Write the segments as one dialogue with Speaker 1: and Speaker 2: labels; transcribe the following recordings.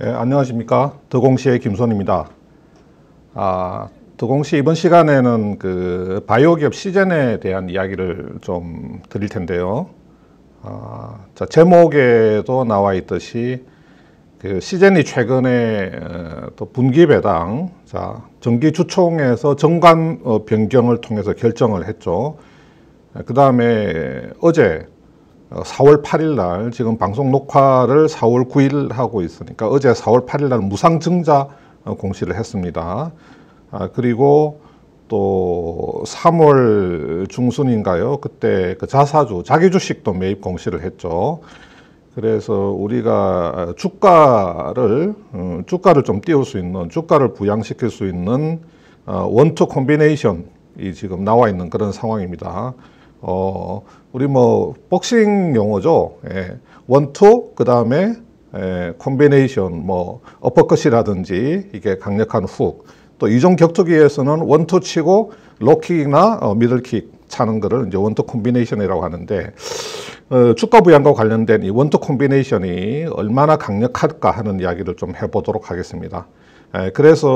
Speaker 1: 예, 안녕하십니까 더공시의 김손입니다. 아, 더공시 이번 시간에는 그 바이오 기업 시젠에 대한 이야기를 좀 드릴 텐데요. 아, 자, 제목에도 나와 있듯이 그 시젠이 최근에 어, 또 분기 배당 자 정기 주총에서 정관 어, 변경을 통해서 결정을 했죠. 그 다음에 어제 4월 어, 8일 날 지금 방송 녹화를 4월 9일 하고 있으니까 어제 4월 8일 날 무상 증자 어, 공시를 했습니다. 아, 그리고 또 3월 중순인가요? 그때 그 자사주 자기 주식도 매입 공시를 했죠. 그래서 우리가 주가를 어, 주가를 좀 띄울 수 있는 주가를 부양시킬 수 있는 원투 콤비네이션이 지금 나와 있는 그런 상황입니다. 어, 우리 뭐 복싱 용어죠. 예. 원투 그 다음에 예, 콤비네이션 뭐 어퍼컷이라든지 이게 강력한 훅. 또 이종 격투기에서는 원투 치고 low kick이나 어, middle kick 차는 거를 이제 원투 콤비네이션이라고 하는데 어, 주가 부양과 관련된 이 원투 콤비네이션이 얼마나 강력할까 하는 이야기를 좀 해보도록 하겠습니다. 예, 그래서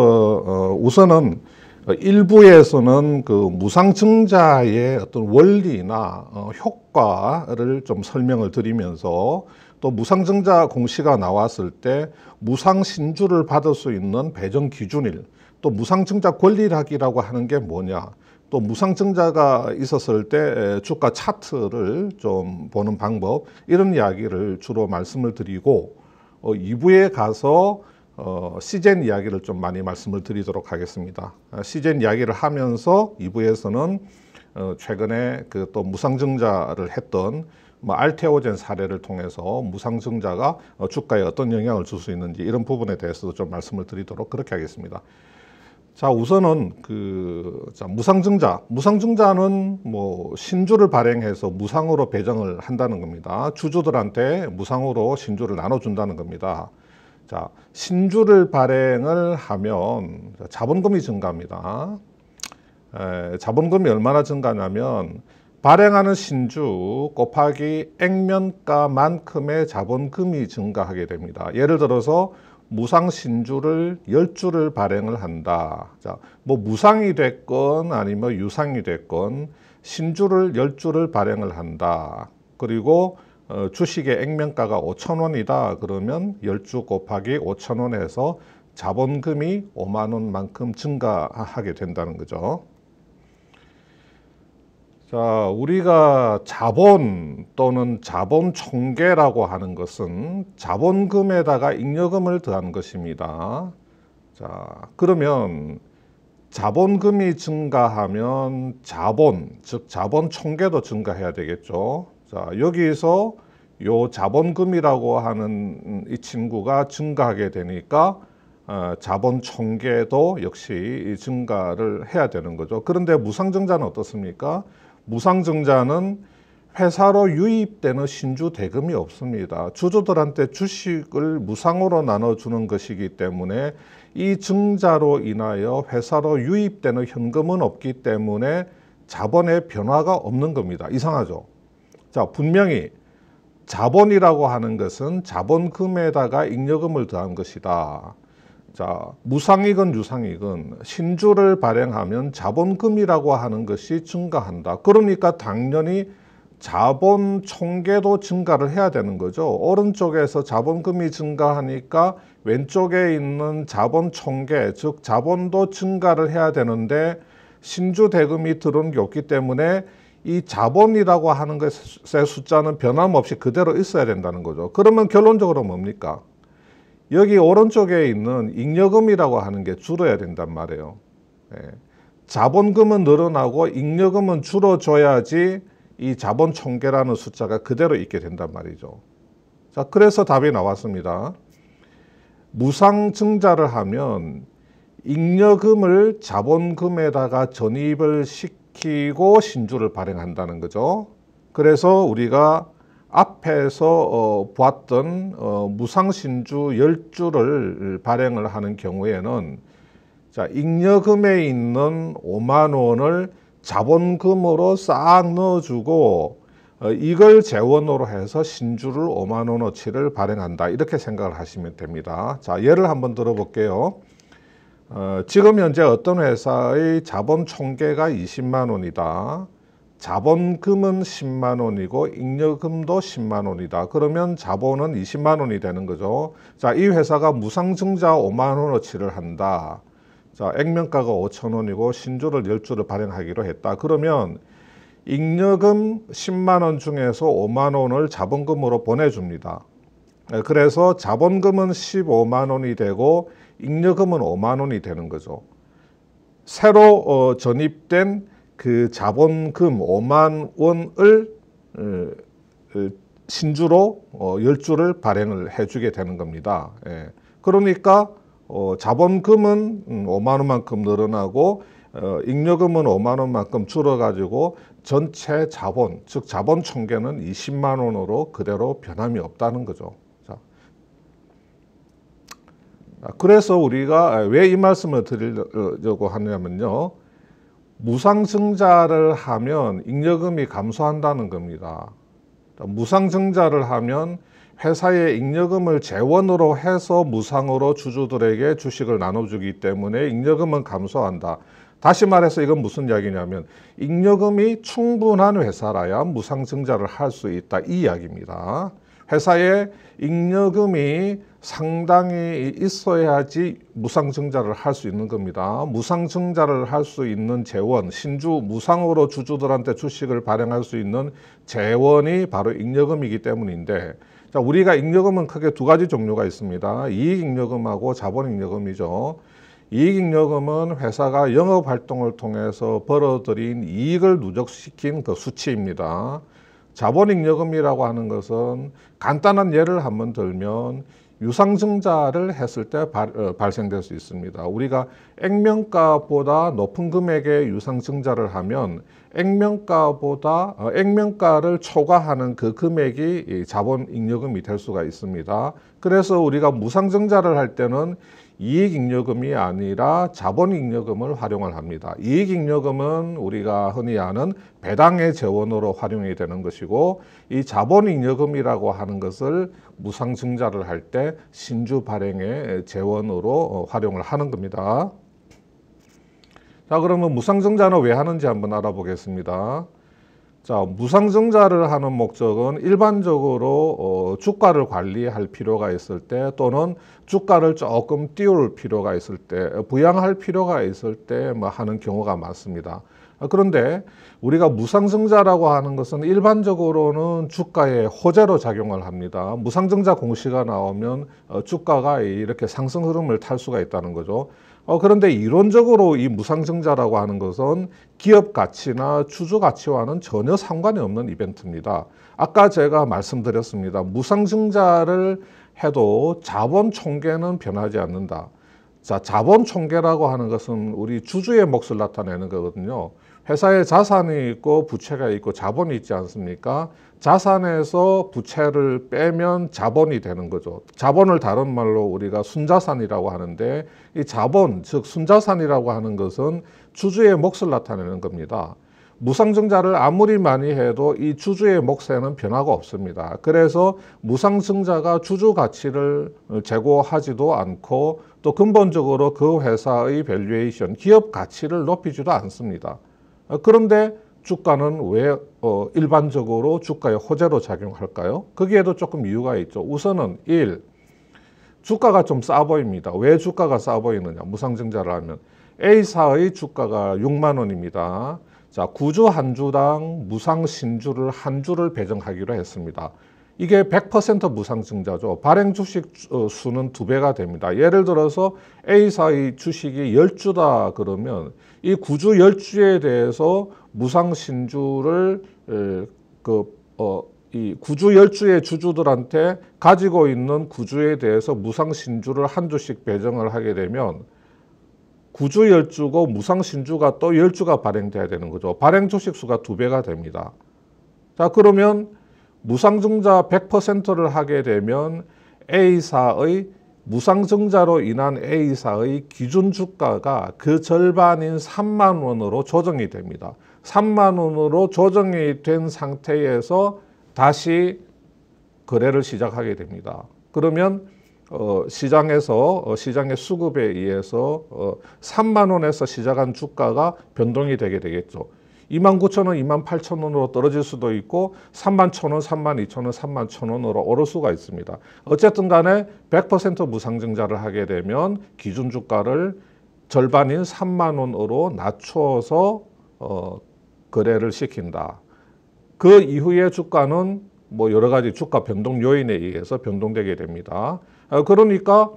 Speaker 1: 어, 우선은 어, 일부에서는 그 무상증자의 어떤 원리나 어, 효과를 좀 설명을 드리면서 또 무상증자 공시가 나왔을 때 무상신주를 받을 수 있는 배정 기준일 또 무상증자 권리락이라고 하는 게 뭐냐 또 무상증자가 있었을 때 주가 차트를 좀 보는 방법 이런 이야기를 주로 말씀을 드리고 어, 2부에 가서 어, 시젠 이야기를 좀 많이 말씀을 드리도록 하겠습니다. 아, 시젠 이야기를 하면서 2부에서는 어, 최근에 그 또 무상증자를 했던 뭐 알테오젠 사례를 통해서 무상증자가 어, 주가에 어떤 영향을 줄 수 있는지 이런 부분에 대해서도 좀 말씀을 드리도록 그렇게 하겠습니다. 자 우선은 그 자, 무상증자 무상증자는 뭐 신주를 발행해서 무상으로 배정을 한다는 겁니다. 주주들한테 무상으로 신주를 나눠준다는 겁니다. 자, 신주를 발행을 하면 자본금이 증가합니다. 에, 자본금이 얼마나 증가냐면 발행하는 신주 곱하기 액면가만큼의 자본금이 증가하게 됩니다. 예를 들어서 무상 신주를 열주를 발행을 한다. 자, 뭐 무상이 됐건 아니면 유상이 됐건 신주를 열주를 발행을 한다. 그리고 어, 주식의 액면가가 5천 원이다 그러면 10주 곱하기 5천 원에서 자본금이 5만 원만큼 증가하게 된다는 거죠. 자, 우리가 자본 또는 자본 총계라고 하는 것은 자본금에다가 잉여금을 더한 것입니다. 자, 그러면 자본금이 증가하면 자본, 즉 자본 총계도 증가해야 되겠죠. 자, 여기서 요 자본금이라고 하는 이 친구가 증가하게 되니까 어, 자본 총계도 역시 증가를 해야 되는 거죠. 그런데 무상증자는 어떻습니까? 무상증자는 회사로 유입되는 신주 대금이 없습니다. 주주들한테 주식을 무상으로 나눠주는 것이기 때문에 이 증자로 인하여 회사로 유입되는 현금은 없기 때문에 자본의 변화가 없는 겁니다. 이상하죠? 자, 분명히 자본이라고 하는 것은 자본금에다가 잉여금을 더한 것이다. 자, 무상이건 유상이건 신주를 발행하면 자본금이라고 하는 것이 증가한다. 그러니까 당연히 자본 총계도 증가를 해야 되는 거죠. 오른쪽에서 자본금이 증가하니까 왼쪽에 있는 자본 총계, 즉 자본도 증가를 해야 되는데 신주 대금이 들어온 게 없기 때문에 이 자본이라고 하는 것의 숫자는 변함없이 그대로 있어야 된다는 거죠. 그러면 결론적으로 뭡니까? 여기 오른쪽에 있는 잉여금이라고 하는 게 줄어야 된단 말이에요. 예. 자본금은 늘어나고 잉여금은 줄어줘야지 이 자본 총계라는 숫자가 그대로 있게 된단 말이죠. 자, 그래서 답이 나왔습니다. 무상 증자를 하면 잉여금을 자본금에다가 전입을 시키고 신주를 발행한다는 거죠. 그래서 우리가 앞에서 어, 보았던 어, 무상신주 열주를 발행을 하는 경우에는 자, 잉여금에 있는 5만 원을 자본금으로 싹 넣어주고 어, 이걸 재원으로 해서 신주를 5만 원어치를 발행한다 이렇게 생각을 하시면 됩니다. 자 예를 한번 들어볼게요. 어, 지금 현재 어떤 회사의 자본 총계가 20만 원이다. 자본금은 10만 원이고 잉여금도 10만 원이다. 그러면 자본은 20만 원이 되는 거죠. 자, 이 회사가 무상증자 5만 원어치를 한다. 자, 액면가가 5천 원이고 신주를 10주를 발행하기로 했다. 그러면 잉여금 10만 원 중에서 5만 원을 자본금으로 보내줍니다. 네, 그래서 자본금은 15만 원이 되고 잉여금은 5만 원이 되는 거죠. 새로 어, 전입된 그 자본금 5만 원을 어, 어, 신주로 어, 10주를 발행을 해주게 되는 겁니다. 예. 그러니까 어, 자본금은 5만 음, 원만큼 늘어나고 어, 잉여금은 5만 원만큼 줄어가지고 전체 자본, 즉 자본 총계는 20만 원으로 그대로 변함이 없다는 거죠. 자, 그래서 우리가 왜 이 말씀을 드리려고 하냐면요. 무상증자를 하면 잉여금이 감소한다는 겁니다. 무상증자를 하면 회사의 잉여금을 재원으로 해서 무상으로 주주들에게 주식을 나눠주기 때문에 잉여금은 감소한다. 다시 말해서 이건 무슨 이야기냐면 잉여금이 충분한 회사라야 무상증자를 할 수 있다 이 이야기입니다. 회사에 잉여금이 상당히 있어야지 무상증자를 할 수 있는 겁니다. 무상증자를 할 수 있는 재원, 신주 무상으로 주주들한테 주식을 발행할 수 있는 재원이 바로 잉여금이기 때문인데 자, 우리가 잉여금은 크게 두 가지 종류가 있습니다. 이익잉여금하고 자본잉여금이죠. 이익잉여금은 회사가 영업활동을 통해서 벌어들인 이익을 누적시킨 그 수치입니다. 자본잉여금이라고 하는 것은 간단한 예를 한번 들면 유상증자를 했을 때 발, 어, 발생될 수 있습니다. 우리가 액면가보다 높은 금액의 유상증자를 하면 액면가보다 어, 액면가를 초과하는 그 금액이 자본잉여금이 될 수가 있습니다. 그래서 우리가 무상증자를 할 때는 이익잉여금이 아니라 자본잉여금을 활용을 합니다. 이익잉여금은 우리가 흔히 아는 배당의 재원으로 활용이 되는 것이고 이 자본잉여금이라고 하는 것을 무상증자를 할 때 신주 발행의 재원으로 어, 활용을 하는 겁니다. 자 그러면 무상증자는 왜 하는지 한번 알아보겠습니다. 자, 무상증자를 하는 목적은 일반적으로 어, 주가를 관리할 필요가 있을 때 또는 주가를 조금 띄울 필요가 있을 때 부양할 필요가 있을 때 뭐 하는 경우가 많습니다. 그런데 우리가 무상증자라고 하는 것은 일반적으로는 주가에 호재로 작용을 합니다. 무상증자 공시가 나오면 어, 주가가 이렇게 상승 흐름을 탈 수가 있다는 거죠. 어, 그런데 이론적으로 이 무상증자라고 하는 것은 기업 가치나 주주 가치와는 전혀 상관이 없는 이벤트입니다. 아까 제가 말씀드렸습니다. 무상증자를 해도 자본 총계는 변하지 않는다. 자, 자본 총계라고 하는 것은 우리 주주의 몫을 나타내는 거거든요. 회사에 자산이 있고 부채가 있고 자본이 있지 않습니까? 자산에서 부채를 빼면 자본이 되는 거죠. 자본을 다른 말로 우리가 순자산이라고 하는데 이 자본, 즉 순자산이라고 하는 것은 주주의 몫을 나타내는 겁니다. 무상증자를 아무리 많이 해도 이 주주의 몫에는 변화가 없습니다. 그래서 무상증자가 주주 가치를 제고하지도 않고 또 근본적으로 그 회사의 valuation, 기업 가치를 높이지도 않습니다. 어, 그런데 주가는 왜 어, 일반적으로 주가의 호재로 작용할까요? 거기에도 조금 이유가 있죠. 우선은 1. 주가가 좀 싸 보입니다. 왜 주가가 싸 보이느냐? 무상증자를 하면 A사의 주가가 6만 원입니다. 자, 구주 한 주당 무상 신주를 한 주를 배정하기로 했습니다. 이게 100% 무상증자죠. 발행 주식 어, 수는 두 배가 됩니다. 예를 들어서 A사의 주식이 10주다 그러면 이 구주 10주에 대해서 무상 신주를 그, 어, 이 구주 10주의 주주들한테 가지고 있는 구주에 대해서 무상 신주를 한 주씩 배정을 하게 되면 구주 열주고 무상 신주가 또 열주가 발행돼야 되는 거죠. 발행 주식 수가 두 배가 됩니다. 자, 그러면 무상증자 100%를 하게 되면 A사의 무상증자로 인한 A사의 기준 주가가 그 절반인 3만 원으로 조정이 됩니다. 3만 원으로 조정이 된 상태에서 다시 거래를 시작하게 됩니다. 그러면 어, 시장에서 어, 시장의 수급에 의해서 어, 3만 원에서 시작한 주가가 변동이 되게 되겠죠. 2만 9천 원, 2만 8천 원으로 떨어질 수도 있고 3만 천 원, 3만 2천 원, 3만 천 원으로 오를 수가 있습니다. 어쨌든 간에 100% 무상증자를 하게 되면 기준 주가를 절반인 3만 원으로 낮춰서 어, 거래를 시킨다. 그 이후에 주가는 뭐 여러 가지 주가 변동 요인에 의해서 변동되게 됩니다. 어, 그러니까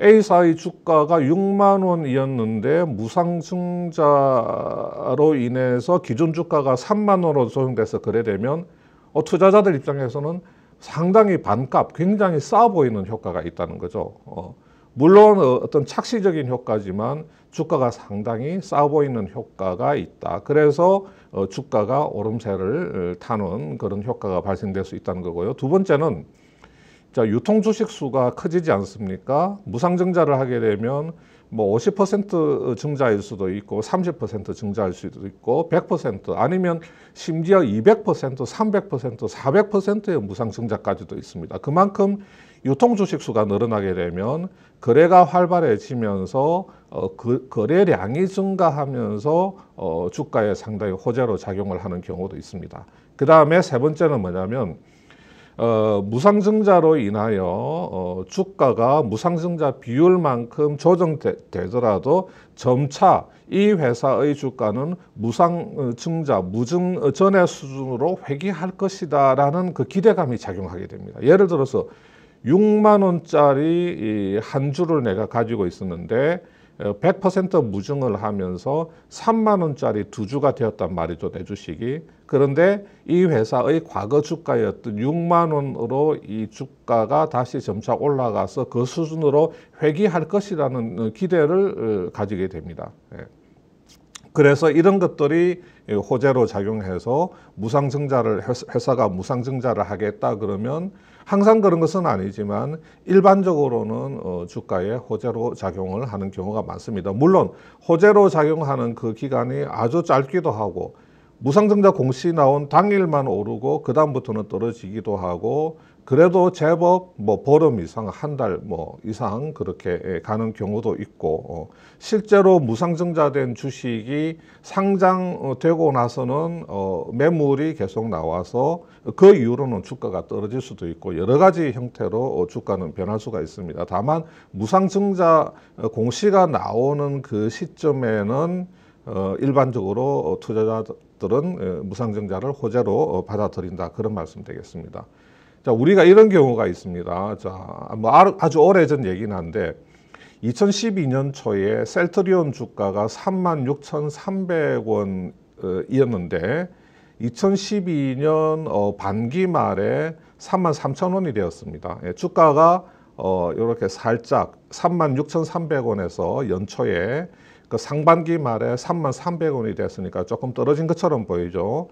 Speaker 1: A사의 주가가 6만 원이었는데 무상증자로 인해서 기존 주가가 3만 원으로 조정돼서 거래되면 어, 투자자들 입장에서는 상당히 반값, 굉장히 싸 보이는 효과가 있다는 거죠. 어, 물론 어, 어떤 착시적인 효과지만 주가가 상당히 싸 보이는 효과가 있다. 그래서 어, 주가가 오름세를 타는 그런 효과가 발생될 수 있다는 거고요. 두 번째는 자, 유통 주식 수가 커지지 않습니까? 무상증자를 하게 되면 뭐 50% 증자일 수도 있고 30% 증자할 수도 있고 100% 아니면 심지어 200%, 300%, 400%의 무상 증자까지도 있습니다. 그만큼 유통 주식 수가 늘어나게 되면 거래가 활발해지면서 어, 그, 거래량이 증가하면서 어, 주가에 상당히 호재로 작용을 하는 경우도 있습니다. 그 다음에 세 번째는 뭐냐면 어, 무상증자로 인하여 어, 주가가 무상증자 비율만큼 조정되더라도 점차 이 회사의 주가는 무상증자, 무증 전의 수준으로 회귀할 것이다 라는 그 기대감이 작용하게 됩니다. 예를 들어서 6만 원짜리 한 주를 내가 가지고 있었는데 100% 무증을 하면서 3만 원짜리 두 주가 되었단 말이죠 내 주식이 그런데 이 회사의 과거 주가였던 6만 원으로 이 주가가 다시 점차 올라가서 그 수준으로 회귀할 것이라는 기대를 어, 가지게 됩니다. 예. 그래서 이런 것들이 호재로 작용해서 무상증자를 회사가 무상증자를 하겠다 그러면 항상 그런 것은 아니지만 일반적으로는 어, 주가에 호재로 작용을 하는 경우가 많습니다. 물론 호재로 작용하는 그 기간이 아주 짧기도 하고 무상증자 공시 나온 당일만 오르고 그 다음부터는 떨어지기도 하고 그래도 제법 뭐 보름 이상 한 달 뭐 이상 그렇게 가는 경우도 있고 어, 실제로 무상증자된 주식이 상장되고 나서는 어, 매물이 계속 나와서 그 이후로는 주가가 떨어질 수도 있고 여러 가지 형태로 어, 주가는 변할 수가 있습니다. 다만 무상증자 공시가 나오는 그 시점에는 어, 일반적으로 어, 투자자들은 어, 무상증자를 호재로 어, 받아들인다 그런 말씀 되겠습니다. 자, 우리가 이런 경우가 있습니다. 자, 뭐 아주 오래전 얘기는 한데 2012년 초에 셀트리온 주가가 36,300원이었는데 2012년 어, 반기 말에 33,000원이 되었습니다. 예, 주가가 어, 이렇게 살짝 36,300원에서 연초에 그 상반기 말에 33,300원이 됐으니까 조금 떨어진 것처럼 보이죠.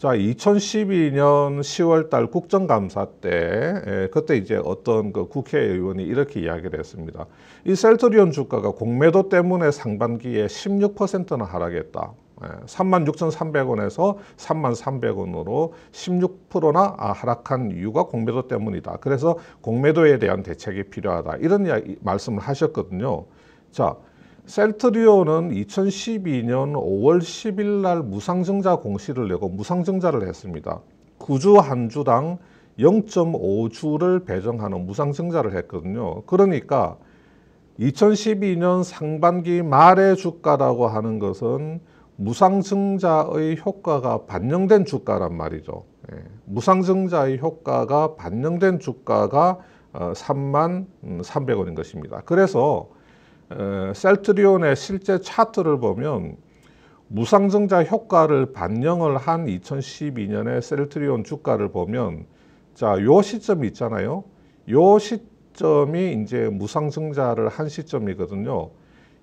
Speaker 1: 자, 2012년 10월 달 국정감사 때, 에, 그때 이제 어떤 그 국회의원이 이렇게 이야기를 했습니다. 이 셀트리온 주가가 공매도 때문에 상반기에 16%나 하락했다. 예, 36,300원에서 33,300원으로 16%나 아, 하락한 이유가 공매도 때문이다. 그래서 공매도에 대한 대책이 필요하다. 이런 이야기, 말씀을 하셨거든요. 자, 셀트리온은 2012년 5월 10일 날 무상증자 공시를 내고 무상증자를 했습니다. 구주 한 주당 0.5주를 배정하는 무상증자를 했거든요. 그러니까 2012년 상반기 말의 주가라고 하는 것은 무상증자의 효과가 반영된 주가란 말이죠. 예. 무상증자의 효과가 반영된 주가가 어, 3만 300원인 것입니다. 그래서 셀트리온의 실제 차트를 보면 무상증자 효과를 반영을 한 2012년의 셀트리온 주가를 보면 자, 요 시점이 있잖아요. 요 시점이 이제 무상증자를 한 시점이거든요.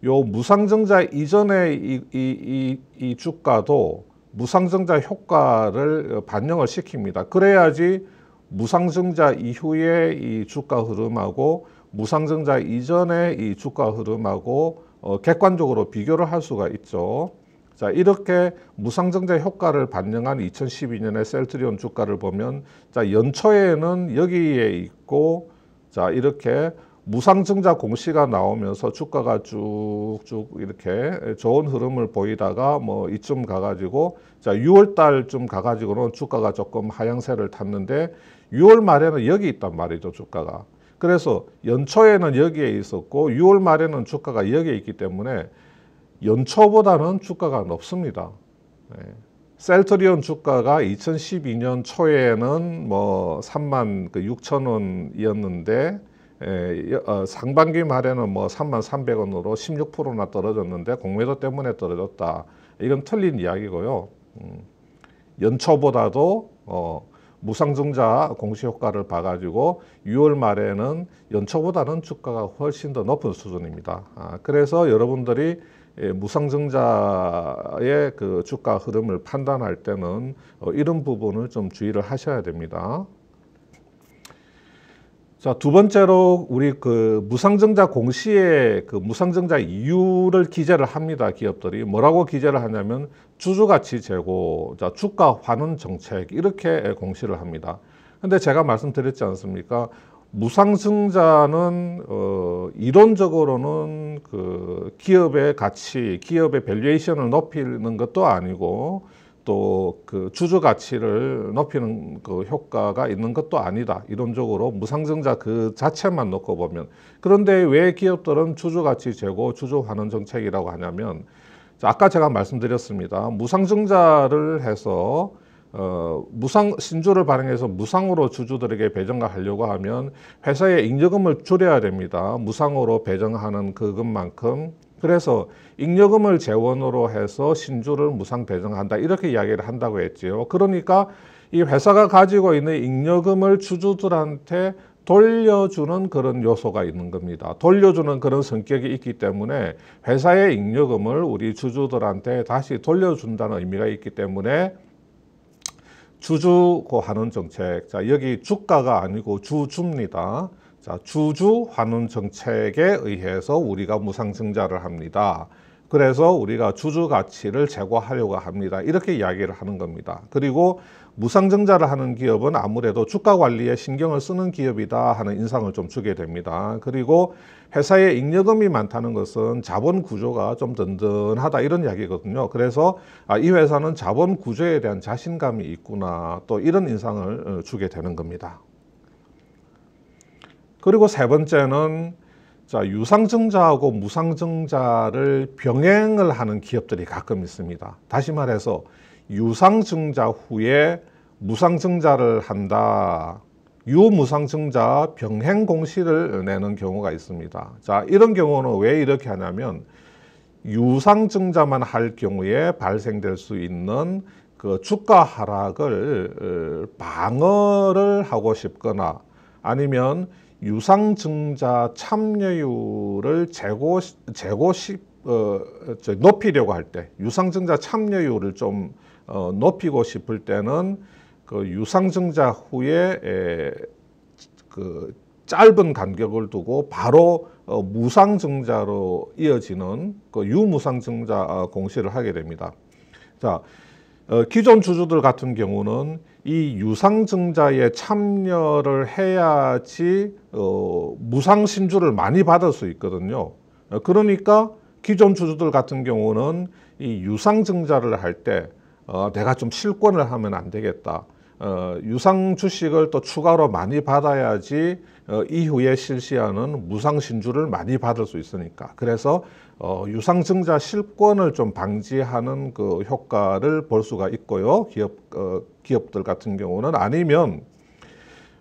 Speaker 1: 요 무상증자 이전의 이, 이, 이, 이 주가도 무상증자 효과를 반영을 시킵니다. 그래야지 무상증자 이후의 이 주가 흐름하고 무상증자 이전의 이 주가 흐름하고 어, 객관적으로 비교를 할 수가 있죠. 자, 이렇게 무상증자 효과를 반영한 2012년의 셀트리온 주가를 보면 자, 연초에는 여기에 있고 자, 이렇게 무상증자 공시가 나오면서 주가가 쭉쭉 이렇게 좋은 흐름을 보이다가 뭐 이쯤 가가지고 자 6월 달쯤 가가지고는 주가가 조금 하향세를 탔는데 6월 말에는 여기 있단 말이죠 주가가 그래서 연초에는 여기에 있었고 6월 말에는 주가가 여기에 있기 때문에 연초보다는 주가가 높습니다. 네. 셀트리온 주가가 2012년 초에는 뭐 3만 그 6천 원이었는데 에, 어, 상반기 말에는 뭐 3만 300원으로 16%나 떨어졌는데 공매도 때문에 떨어졌다. 이건 틀린 이야기고요. 음, 연초보다도 어, 무상증자 공시효과를 봐가지고 6월 말에는 연초보다는 주가가 훨씬 더 높은 수준입니다. 아, 그래서 여러분들이 예, 무상증자의 그 주가 흐름을 판단할 때는 어, 이런 부분을 좀 주의를 하셔야 됩니다. 자, 두 번째로 우리 그 무상증자 공시에 그 무상증자 이유를 기재를 합니다. 기업들이 뭐라고 기재를 하냐면 주주가치 제고, 자, 주가 환원 정책 이렇게 공시를 합니다. 근데 제가 말씀드렸지 않습니까? 무상증자는 어, 이론적으로는 그 기업의 가치, 기업의 valuation을 높이는 것도 아니고 또 그 주주 가치를 높이는 그 효과가 있는 것도 아니다. 이론적으로 무상증자 그 자체만 놓고 보면 그런데 왜 기업들은 주주 가치 제고 주주 환원 정책이라고 하냐면 아까 제가 말씀드렸습니다. 무상증자를 해서 어, 무상 신주를 발행해서 무상으로 주주들에게 배정하려고 하면 회사의 잉여금을 줄여야 됩니다. 무상으로 배정하는 그것만큼 그래서 잉여금을 재원으로 해서 신주를 무상 배정한다 이렇게 이야기를 한다고 했지요. 그러니까 이 회사가 가지고 있는 잉여금을 주주들한테 돌려주는 그런 요소가 있는 겁니다. 돌려주는 그런 성격이 있기 때문에 회사의 잉여금을 우리 주주들한테 다시 돌려준다는 의미가 있기 때문에 주주 고 하는 정책. 자, 여기 주가가 아니고 주주입니다. 자, 주주 환원 정책에 의해서 우리가 무상증자를 합니다. 그래서 우리가 주주 가치를 제고하려고 합니다. 이렇게 이야기를 하는 겁니다. 그리고 무상증자를 하는 기업은 아무래도 주가 관리에 신경을 쓰는 기업이다 하는 인상을 좀 주게 됩니다. 그리고 회사에 잉여금이 많다는 것은 자본 구조가 좀 든든하다 이런 이야기거든요. 그래서 아, 이 회사는 자본 구조에 대한 자신감이 있구나 또 이런 인상을 어, 주게 되는 겁니다. 그리고 세 번째는 자, 유상증자하고 무상증자를 병행을 하는 기업들이 가끔 있습니다. 다시 말해서 유상증자 후에 무상증자를 한다. 유무상증자 병행 공시를 내는 경우가 있습니다. 자, 이런 경우는 왜 이렇게 하냐면 유상증자만 할 경우에 발생될 수 있는 그 주가 하락을 어, 방어를 하고 싶거나 아니면 유상증자 참여율을 재고 재고 시 어, 높이려고 할 때 유상증자 참여율을 좀 어, 높이고 싶을 때는 그 유상증자 후에 에, 그 짧은 간격을 두고 바로 어, 무상증자로 이어지는 그 유무상증자 어, 공시를 하게 됩니다. 자, 어, 기존 주주들 같은 경우는 이 유상증자에 참여를 해야지 어, 무상신주를 많이 받을 수 있거든요. 어, 그러니까 기존 주주들 같은 경우는 이 유상증자를 할때 어, 내가 좀 실권을 하면 안 되겠다. 어, 유상 주식을 또 추가로 많이 받아야지 어, 이후에 실시하는 무상 신주를 많이 받을 수 있으니까 그래서 어, 유상 증자 실권을 좀 방지하는 그 효과를 볼 수가 있고요 기업 어, 기업들 같은 경우는 아니면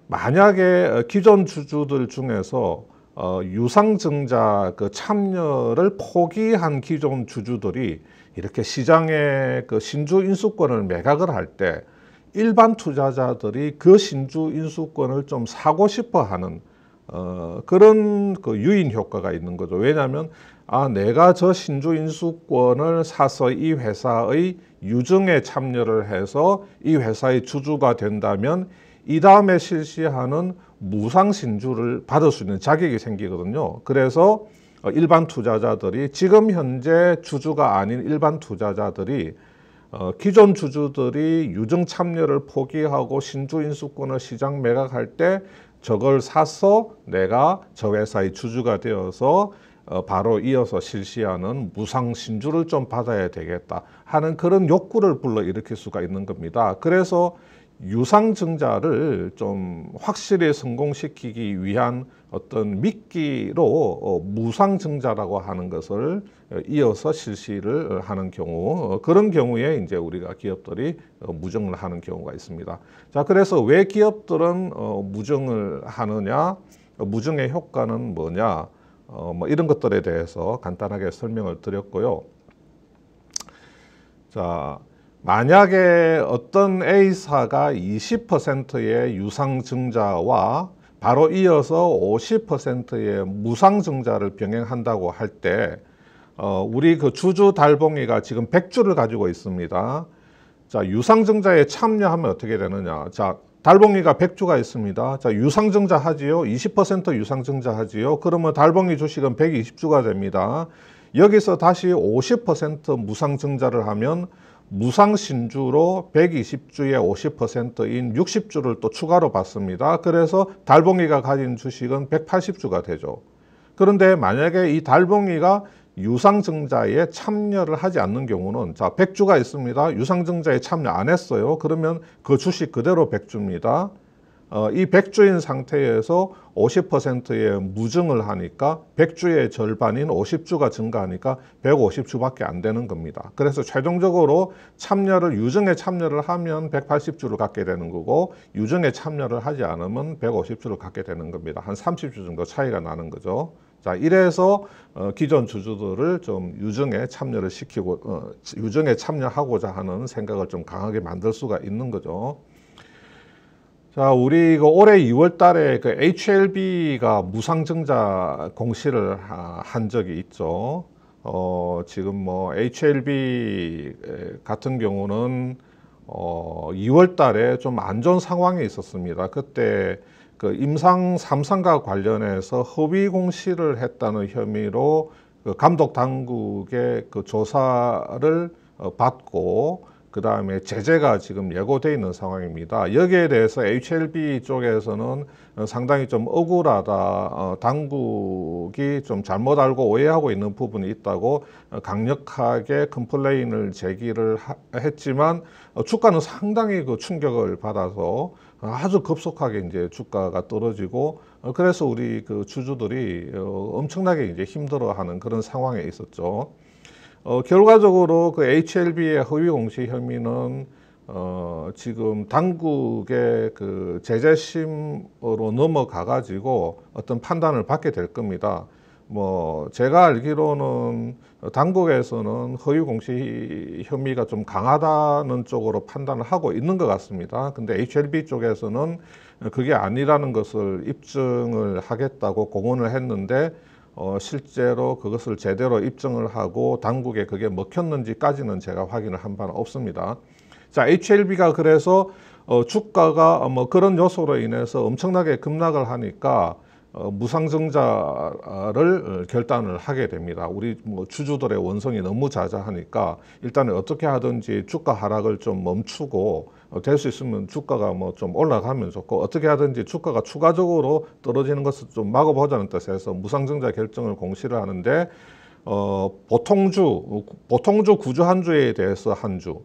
Speaker 1: 만약에 어, 기존 주주들 중에서 어, 유상증자 그 참여를 포기한 기존 주주들이 이렇게 시장에 그 신주 인수권을 매각을 할 때 일반 투자자들이 그 신주 인수권을 좀 사고 싶어 하는 어, 그런 그 유인 효과가 있는 거죠. 왜냐하면 아 내가 저 신주 인수권을 사서 이 회사의 유증에 참여를 해서 이 회사의 주주가 된다면 이 다음에 실시하는 무상 신주를 받을 수 있는 자격이 생기거든요. 그래서 어, 일반 투자자들이 지금 현재 주주가 아닌 일반 투자자들이 어, 기존 주주들이 유증 참여를 포기하고 신주 인수권을 시장 매각할 때 저걸 사서 내가 저 회사의 주주가 되어서 어, 바로 이어서 실시하는 무상 신주를 좀 받아야 되겠다 하는 그런 욕구를 불러일으킬 수가 있는 겁니다. 그래서 유상증자를 좀 확실히 성공시키기 위한 어떤 미끼로 어, 무상증자라고 하는 것을 이어서 실시를 하는 경우 어, 그런 경우에 이제 우리가 기업들이 어, 무증을 하는 경우가 있습니다. 자 그래서 왜 기업들은 무증을 하느냐 무증의 효과는 뭐냐 뭐 이런 것들에 대해서 간단하게 설명을 드렸고요. 자 만약에 어떤 A사가 20%의 유상증자와 바로 이어서 50%의 무상증자를 병행한다고 할 때, 어, 우리 그 주주 달봉이가 지금 100주를 가지고 있습니다. 자, 유상증자에 참여하면 어떻게 되느냐. 자, 달봉이가 100주가 있습니다. 자, 유상증자 하지요. 20% 유상증자 하지요. 그러면 달봉이 주식은 120주가 됩니다. 여기서 다시 50% 무상증자를 하면 무상신주로 120주의 50%인 60주를 또 추가로 받습니다. 그래서 달봉이가 가진 주식은 180주가 되죠. 그런데 만약에 이 달봉이가 유상증자에 참여를 하지 않는 경우는 자 100주가 있습니다. 유상증자에 참여 안 했어요. 그러면 그 주식 그대로 100주입니다. 어, 이 100주인 상태에서 50%의 무증을 하니까 100주의 절반인 50주가 증가하니까 150주밖에 안 되는 겁니다. 그래서 최종적으로 참여를 유증에 참여를 하면 180주를 갖게 되는 거고 유증에 참여를 하지 않으면 150주를 갖게 되는 겁니다. 한 30주 정도 차이가 나는 거죠. 자, 이래서 어, 기존 주주들을 좀 유증에 참여를 시키고 어, 유증에 참여하고자 하는 생각을 좀 강하게 만들 수가 있는 거죠. 자, 우리 그 올해 2월 달에 그 HLB가 무상증자 공시를 한 적이 있죠. 어, 지금 뭐 HLB 같은 경우는 어, 2월 달에 좀 안 좋은 상황에 있었습니다. 그때 그 임상 3상과 관련해서 허위 공시를 했다는 혐의로 그 감독 당국의 그 조사를 어, 받고 그 다음에 제재가 지금 예고돼 있는 상황입니다. 여기에 대해서 HLB 쪽에서는 상당히 좀 억울하다. 어, 당국이 좀 잘못 알고 오해하고 있는 부분이 있다고 강력하게 컴플레인을 제기를 하, 했지만 어, 주가는 상당히 그 충격을 받아서 아주 급속하게 이제 주가가 떨어지고 어, 그래서 우리 그 주주들이 어, 엄청나게 이제 힘들어하는 그런 상황에 있었죠. 어, 결과적으로 그 HLB의 허위 공시 혐의는 어, 지금 당국의 그 제재심으로 넘어가 가지고 어떤 판단을 받게 될 겁니다. 뭐 제가 알기로는 당국에서는 허위 공시 혐의가 좀 강하다는 쪽으로 판단을 하고 있는 것 같습니다. 근데 HLB 쪽에서는 그게 아니라는 것을 입증을 하겠다고 공언을 했는데 어, 실제로 그것을 제대로 입증을 하고 당국에 그게 먹혔는지까지는 제가 확인을 한 바는 없습니다. 자, HLB가 그래서 어, 주가가 뭐 그런 요소로 인해서 엄청나게 급락을 하니까 어, 무상증자를 결단을 하게 됩니다. 우리 뭐 주주들의 원성이 너무 자자하니까 일단은 어떻게 하든지 주가 하락을 좀 멈추고 어, 될 수 있으면 주가가 뭐 좀 올라가면 좋고 어떻게 하든지 주가가 추가적으로 떨어지는 것을 좀 막아보자는 뜻에서 무상증자 결정을 공시를 하는데 어, 보통주 보통주 구주 한 주에 대해서 한 주,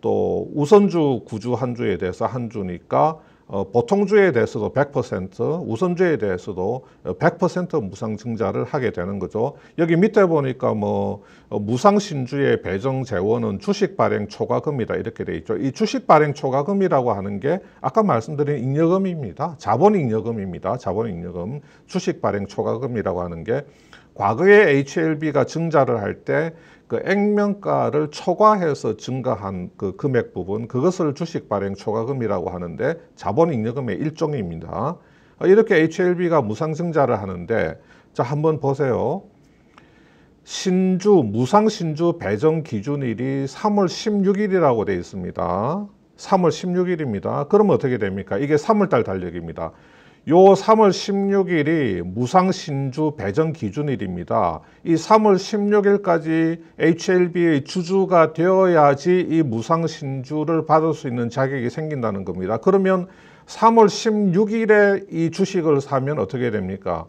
Speaker 1: 또 우선주 구주 한 주에 대해서 한 주니까 어, 보통주에 대해서도 100%, 우선주에 대해서도 100% 무상증자를 하게 되는 거죠. 여기 밑에 보니까 뭐 어, 무상신주의 배정 재원은 주식 발행 초과금이다 이렇게 돼 있죠. 이 주식 발행 초과금이라고 하는 게 아까 말씀드린 잉여금입니다. 자본 잉여금입니다. 자본 잉여금, 주식 발행 초과금이라고 하는 게 과거에 HLB가 증자를 할 때 그 액면가를 초과해서 증가한 그 금액 부분 그것을 주식 발행 초과금이라고 하는데 자본 잉여금의 일종입니다. 이렇게 HLB가 무상증자를 하는데 자 한번 보세요. 신주 무상 신주 배정 기준일이 3월 16일이라고 되어 있습니다. 3월 16일입니다. 그러면 어떻게 됩니까? 이게 3월달 달력입니다. 요 3월 16일이 무상 신주 배정 기준일입니다. 이 3월 16일까지 HLB의 주주가 되어야지 이 무상 신주를 받을 수 있는 자격이 생긴다는 겁니다. 그러면 3월 16일에 이 주식을 사면 어떻게 됩니까?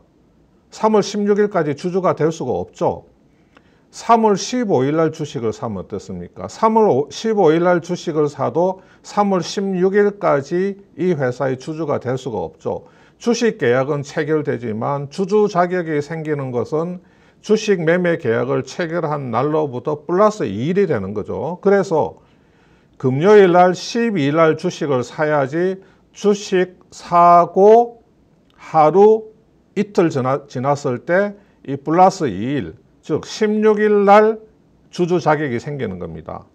Speaker 1: 3월 16일까지 주주가 될 수가 없죠. 3월 15일 날 주식을 사면 어떻습니까? 3월 15일 날 주식을 사도 3월 16일까지 이 회사의 주주가 될 수가 없죠. 주식 계약은 체결되지만 주주 자격이 생기는 것은 주식 매매 계약을 체결한 날로부터 플러스 2일이 되는 거죠. 그래서 금요일 날 12일 날 주식을 사야지 주식 사고 하루 이틀 지났을 때 이 플러스 2일 즉 16일 날 주주 자격이 생기는 겁니다.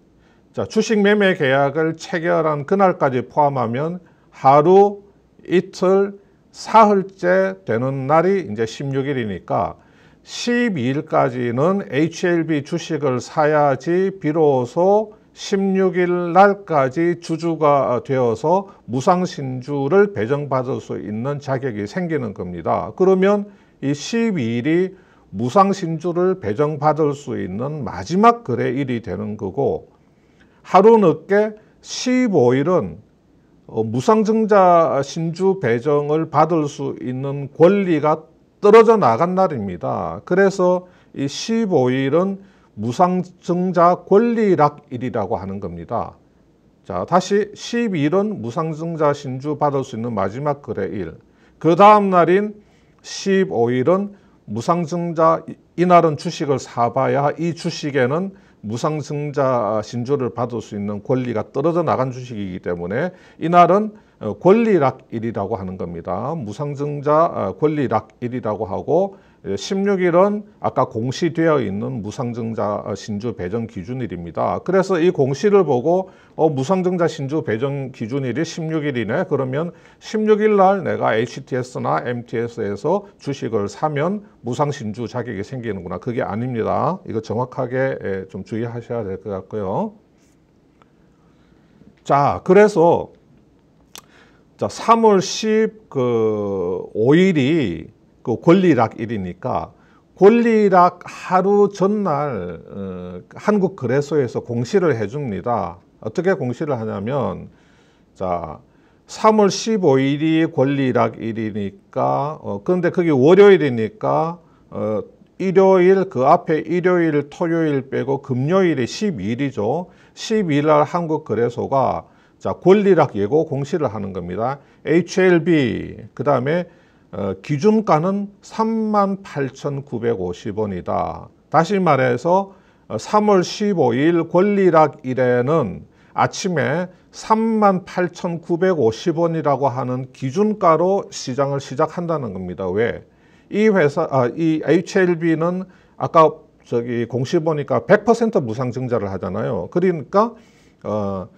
Speaker 1: 자, 주식 매매 계약을 체결한 그날까지 포함하면 하루, 이틀, 사흘째 되는 날이 이제 16일이니까 12일까지는 HLB 주식을 사야지 비로소 16일 날까지 주주가 되어서 무상신주를 배정받을 수 있는 자격이 생기는 겁니다. 그러면 이 12일이 무상신주를 배정받을 수 있는 마지막 거래일이 되는 거고 하루 늦게 15일은 어, 무상증자 신주 배정을 받을 수 있는 권리가 떨어져 나간 날입니다. 그래서 이 15일은 무상증자 권리락일이라고 하는 겁니다. 자, 다시 12일은 무상증자 신주 받을 수 있는 마지막 거래 일. 그 다음 날인 15일은 무상증자 이날은 주식을 사봐야 이 주식에는 무상증자 신주를 받을 수 있는 권리가 떨어져 나간 주식이기 때문에 이날은 어, 권리락일이라고 하는 겁니다. 무상증자 어, 권리락일이라고 하고 16일은 아까 공시되어 있는 무상증자 신주 배정 기준일입니다. 그래서 이 공시를 보고 어, 무상증자 신주 배정 기준일이 16일이네. 그러면 16일 날 내가 HTS나 MTS에서 주식을 사면 무상신주 자격이 생기는구나. 그게 아닙니다. 이거 정확하게 예, 좀 주의하셔야 될 것 같고요. 자, 그래서 자, 3월 15일이 그 권리락일이니까 권리락 하루 전날 어, 한국 거래소에서 공시를 해줍니다. 어떻게 공시를 하냐면 자 3월 15일이 권리락일이니까 어, 그런데 그게 월요일이니까 어, 일요일 그 앞에 일요일 토요일 빼고 금요일이 12일이죠. 12일 날 한국 거래소가 자 권리락 예고 공시를 하는 겁니다. HLB 그 다음에 어, 기준가는 38,950원이다. 다시 말해서 3월 어, 15일 권리락 일에는 아침에 38,950원이라고 하는 기준가로 시장을 시작한다는 겁니다. 왜? 이 회사, 아, 이 HLB는 아까 저기 공시 보니까 100% 무상 증자를 하잖아요. 그러니까, 어,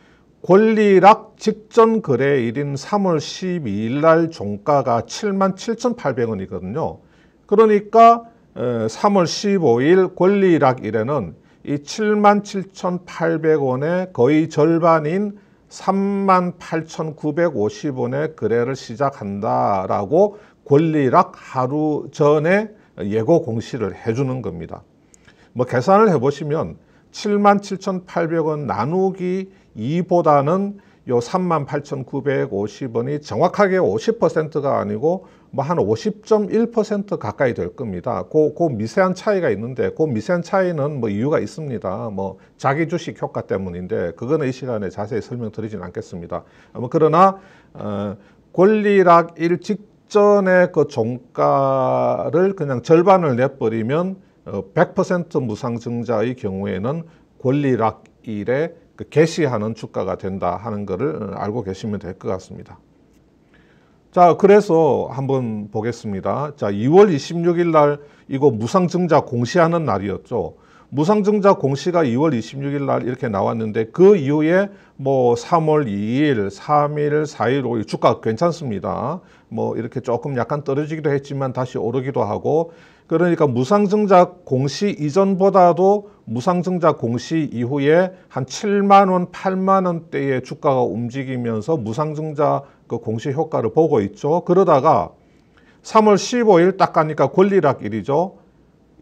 Speaker 1: 권리락 직전 거래일인 3월 12일 날 종가가 7만 7,800원이거든요. 그러니까 3월 15일 권리락일에는 이 7만 7,800원의 거의 절반인 3만 8,950원의 거래를 시작한다라고 권리락 하루 전에 예고 공시를 해주는 겁니다. 뭐 계산을 해보시면 7만 7,800원 나누기 2보다는 요 38,950원이 정확하게 50%가 아니고 뭐 한 50.1% 가까이 될 겁니다. 그, 그 미세한 차이가 있는데 그 미세한 차이는 뭐 이유가 있습니다. 뭐 자기 주식 효과 때문인데 그거는 이 시간에 자세히 설명드리진 않겠습니다. 뭐 그러나 어, 권리락 일 직전에 그 종가를 그냥 절반을 내버리면 어, 100% 무상증자의 경우에는 권리락일에 그 개시하는 주가가 된다 하는 것을 어, 알고 계시면 될 것 같습니다. 자, 그래서 한번 보겠습니다. 자, 2월 26일 날 이거 무상증자 공시하는 날이었죠. 무상증자 공시가 2월 26일 날 이렇게 나왔는데 그 이후에 뭐 3월 2일, 3일, 4일, 5일 주가 괜찮습니다. 뭐 이렇게 조금 약간 떨어지기도 했지만 다시 오르기도 하고 그러니까 무상증자 공시 이전보다도 무상증자 공시 이후에 한 7만 원, 8만 원대의 주가가 움직이면서 무상증자 그 공시 효과를 보고 있죠. 그러다가 3월 15일 딱 가니까 권리락일이죠.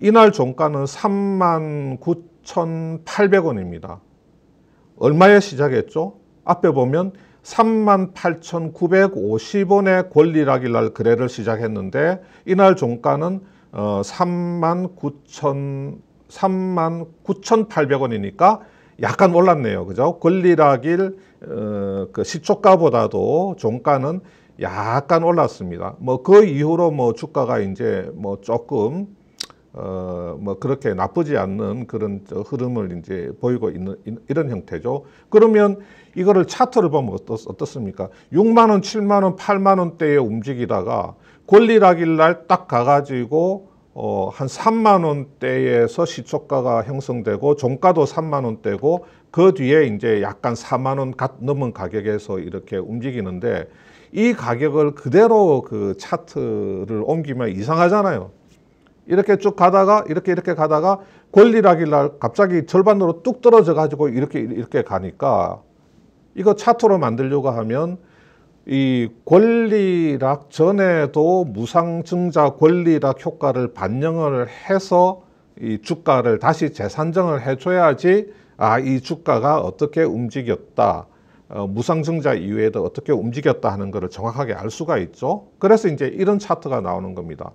Speaker 1: 이날 종가는 3만 9,800원입니다. 얼마에 시작했죠? 앞에 보면 38,950원의 권리락일 날 거래를 시작했는데 이날 종가는 어 3만 9천 3만 9,800원이니까 약간 올랐네요. 그죠? 권리락일 어, 그 시초가보다도 종가는 약간 올랐습니다. 뭐 그 이후로 뭐 주가가 이제 뭐 조금 어, 뭐 그렇게 나쁘지 않는 그런 흐름을 이제 보이고 있는 이런 형태죠. 그러면 이거를 차트를 보면 어떻, 어떻습니까? 6만 원, 7만 원, 8만 원대에 움직이다가 권리락일 날 딱 가가지고 어, 한 3만 원대에서 시초가가 형성되고 종가도 3만 원대고 그 뒤에 이제 약간 4만 원 넘은 가격에서 이렇게 움직이는데 이 가격을 그대로 그 차트를 옮기면 이상하잖아요. 이렇게 쭉 가다가 이렇게 이렇게 가다가 권리락일 날 갑자기 절반으로 뚝 떨어져 가지고 이렇게 이렇게 가니까 이거 차트로 만들려고 하면 이 권리락 전에도 무상증자 권리락 효과를 반영을 해서 이 주가를 다시 재산정을 해줘야지 아 이 주가가 어떻게 움직였다 어, 무상증자 이후에도 어떻게 움직였다 하는 것을 정확하게 알 수가 있죠. 그래서 이제 이런 차트가 나오는 겁니다.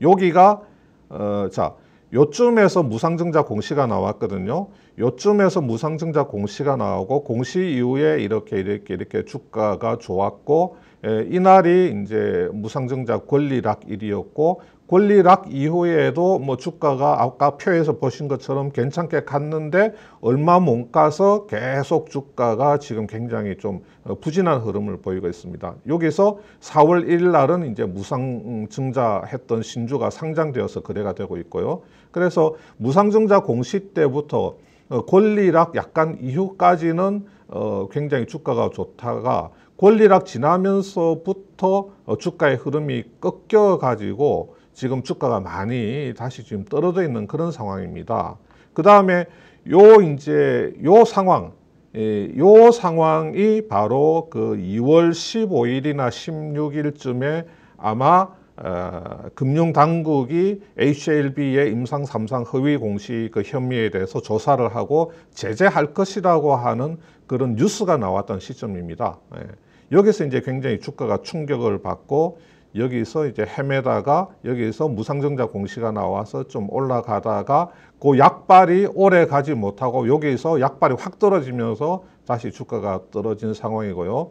Speaker 1: 여기가 어, 자 요쯤에서 무상증자 공시가 나왔거든요. 요쯤에서 무상증자 공시가 나오고 공시 이후에 이렇게 이렇게 이렇게 주가가 좋았고 에, 이날이 이제 무상증자 권리락일이었고 권리락 이후에도 뭐 주가가 아까 표에서 보신 것처럼 괜찮게 갔는데 얼마 못 가서 계속 주가가 지금 굉장히 좀 어, 부진한 흐름을 보이고 있습니다. 여기서 4월 1일 날은 이제 무상증자 했던 신주가 상장되어서 거래가 되고 있고요. 그래서 무상증자 공시 때부터 어, 권리락 약간 이후까지는 어 굉장히 주가가 좋다가 권리락 지나면서부터 주가의 흐름이 꺾여 가지고 지금 주가가 많이 다시 지금 떨어져 있는 그런 상황입니다. 그 다음에 요 이제 요 상황, 예, 요 상황이 바로 그 2월 15일이나 16일쯤에 아마 어, 금융당국이 HLB의 임상 3상 허위 공시 그 혐의에 대해서 조사를 하고 제재할 것이라고 하는 그런 뉴스가 나왔던 시점입니다. 예. 여기서 이제 굉장히 주가가 충격을 받고 여기서 이제 헤매다가 여기서 무상증자 공시가 나와서 좀 올라가다가 그 약발이 오래 가지 못하고 여기서 약발이 확 떨어지면서 다시 주가가 떨어진 상황이고요.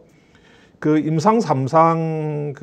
Speaker 1: 그 임상 삼상그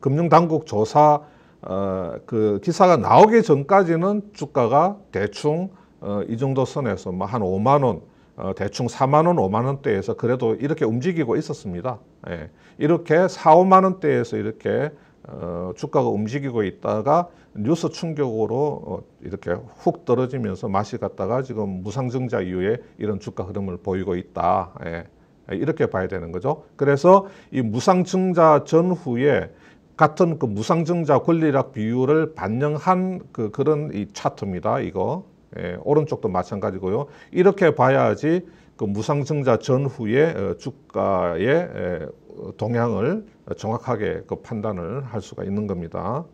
Speaker 1: 금융당국 조사 어 그 기사가 나오기 전까지는 주가가 대충 어 이 정도 선에서 뭐 한 5만 원 어, 대충 4만 원, 5만 원대에서 그래도 이렇게 움직이고 있었습니다. 예. 이렇게 4, 5만 원대에서 이렇게 어, 주가가 움직이고 있다가 뉴스 충격으로 어, 이렇게 훅 떨어지면서 맛이 갔다가 지금 무상증자 이후에 이런 주가 흐름을 보이고 있다. 예. 이렇게 봐야 되는 거죠. 그래서 이 무상증자 전후에 같은 그 무상증자 권리락 비율을 반영한 그 그런 이 차트입니다. 이거 예, 오른쪽도 마찬가지고요. 이렇게 봐야지 그 무상증자 전후에 어, 주가의 에, 동향을 정확하게 그 판단을 할 수가 있는 겁니다.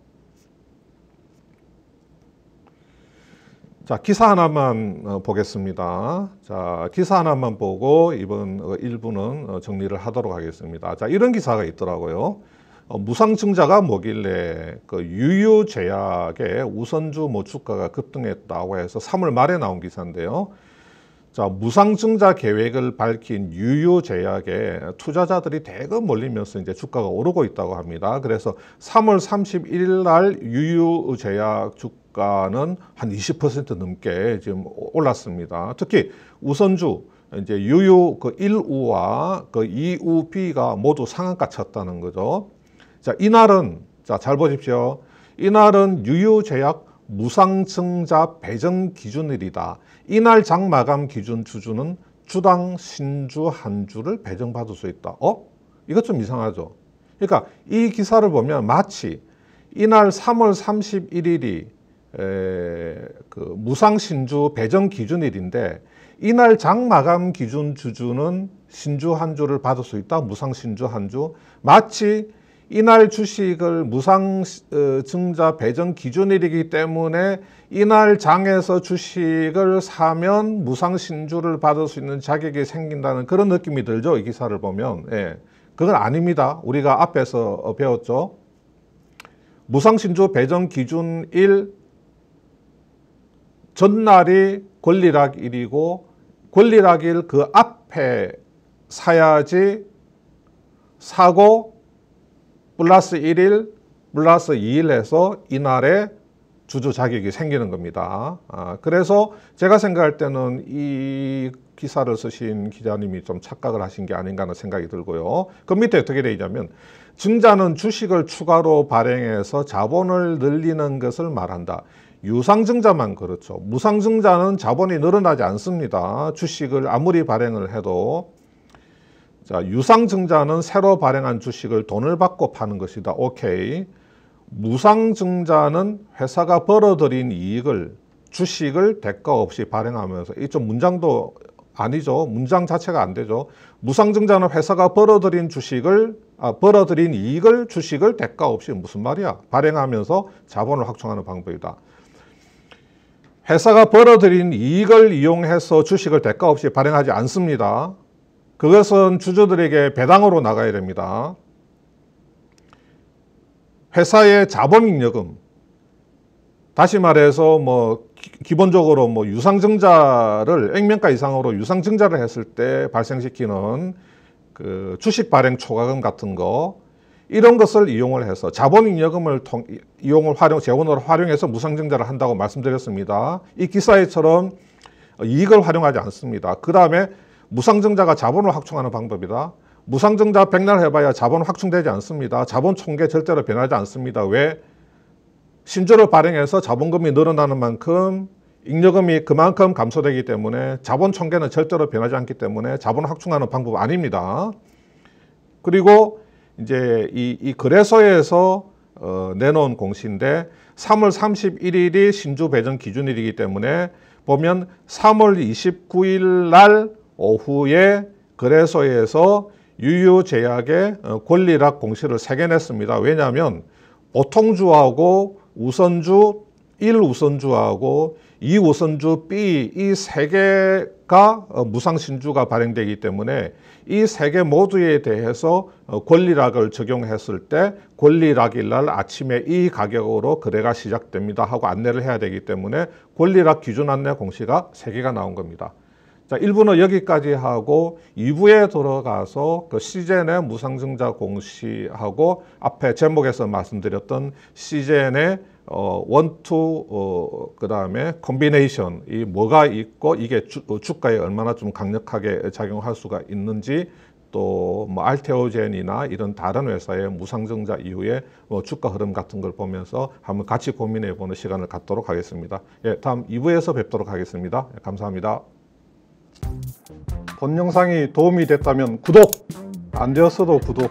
Speaker 1: 자, 기사 하나만 어, 보겠습니다. 자, 기사 하나만 보고 이번 어, 1부는 어, 정리를 하도록 하겠습니다. 자, 이런 기사가 있더라고요. 어, 무상증자가 뭐길래 그 유유제약의 우선주 뭐 주가가 급등했다고 해서 3월 말에 나온 기사인데요. 자, 무상증자 계획을 밝힌 유유제약에 투자자들이 대거 몰리면서 이제 주가가 오르고 있다고 합니다. 그래서 3월 31일 날 유유제약 주가 는 한 20% 넘게 지금 올랐습니다. 특히 우선주 이제 유유 그 1우와 그 2우B가 모두 상한가 쳤다는 거죠. 자, 이날은 자, 잘 보십시오. 이날은 유유제약 무상증자 배정 기준일이다. 이날 장 마감 기준 주주는 주당 신주 한 주를 배정받을 수 있다. 어? 이것 좀 이상하죠. 그러니까 이 기사를 보면 마치 이날 3월 31일이 에, 그 무상 신주 배정 기준일인데 이날 장 마감 기준 주주는 신주 한 주를 받을 수 있다. 무상 신주 한 주. 마치 이날 주식을 무상 어, 증자 배정 기준일이기 때문에 이날 장에서 주식을 사면 무상 신주를 받을 수 있는 자격이 생긴다는 그런 느낌이 들죠. 이 기사를 보면. 예. 그건 아닙니다. 우리가 앞에서 배웠죠. 무상 신주 배정 기준 1 전날이 권리락 일이고 권리락 일 그 앞에 사야지 사고 플러스 1일 플러스 2일 해서 이날에 주주 자격이 생기는 겁니다. 아, 그래서 제가 생각할 때는 이 기사를 쓰신 기자님이 좀 착각을 하신 게 아닌가 하는 생각이 들고요. 그 밑에 어떻게 되어 있냐면 증자는 주식을 추가로 발행해서 자본을 늘리는 것을 말한다. 유상증자만 그렇죠. 무상증자는 자본이 늘어나지 않습니다. 주식을 아무리 발행을 해도 자, 유상증자는 새로 발행한 주식을 돈을 받고 파는 것이다. 오케이. 무상증자는 회사가 벌어들인 이익을 주식을 대가 없이 발행하면서 이좀 문장도 아니죠. 문장 자체가 안 되죠. 무상증자는 회사가 벌어들인 주식을 아, 벌어들인 이익을 주식을 대가 없이 무슨 말이야? 발행하면서 자본을 확충하는 방법이다. 회사가 벌어들인 이익을 이용해서 주식을 대가 없이 발행하지 않습니다. 그것은 주주들에게 배당으로 나가야 됩니다. 회사의 자본잉여금, 다시 말해서 뭐 기본적으로 뭐 유상증자를 액면가 이상으로 유상증자를 했을 때 발생시키는 그 주식 발행 초과금 같은 거 이런 것을 이용을 해서 자본잉여금을 통, 이용을 활용 재원으로 활용해서 무상증자를 한다고 말씀드렸습니다. 이 기사에처럼 이익을 활용하지 않습니다. 그 다음에 무상증자가 자본을 확충하는 방법이다. 무상증자 백날 해봐야 자본 확충되지 않습니다. 자본 총계 절대로 변하지 않습니다. 왜? 신주를 발행해서 자본금이 늘어나는 만큼 잉여금이 그만큼 감소되기 때문에 자본 총계는 절대로 변하지 않기 때문에 자본 확충하는 방법 아닙니다. 그리고 이제 이, 이 거래소에서 어, 내놓은 공시인데 3월 31일이 신주 배정 기준일이기 때문에 보면 3월 29일 날 오후에 거래소에서 유유제약의 어, 권리락 공시를 세개 냈습니다. 왜냐하면 보통주하고 우선주 1우선주하고 2우선주 B 이 세 개가 어, 무상신주가 발행되기 때문에 이 세 개 모두에 대해서 어, 권리락을 적용했을 때 권리락일 날 아침에 이 가격으로 거래가 시작됩니다 하고 안내를 해야 되기 때문에 권리락 기준 안내 공시가 세 개가 나온 겁니다. 자, 1부는 여기까지 하고 2부에 들어가서 그 시젠의 무상증자 공시하고 앞에 제목에서 말씀드렸던 시젠의 어, 원투, 어, 그 다음에 콤비네이션, 이 뭐가 있고 이게 주, 어, 주가에 얼마나 좀 강력하게 작용할 수가 있는지 또뭐 알테오젠이나 이런 다른 회사의 무상증자 이후에 뭐 주가 흐름 같은 걸 보면서 한번 같이 고민해 보는 시간을 갖도록 하겠습니다. 예, 다음 2부에서 뵙도록 하겠습니다. 예, 감사합니다. 본 영상이 도움이 됐다면 구독! 안 되었어도 구독!